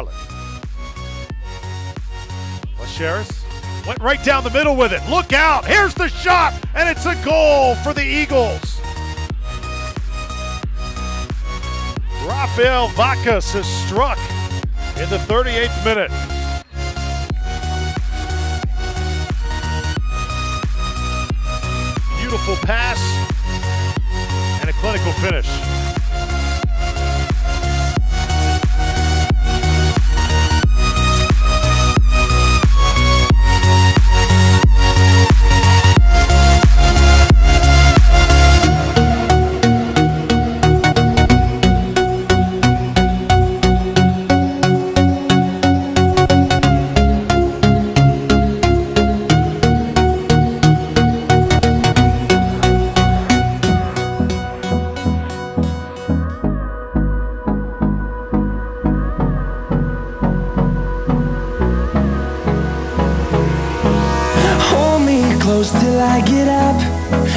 Charlotte. LaSharis went right down the middle with it. Look out! Here's the shot, and it's a goal for the Eagles. Rafael Vacas has struck in the 38th minute. Beautiful pass and a clinical finish.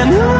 And on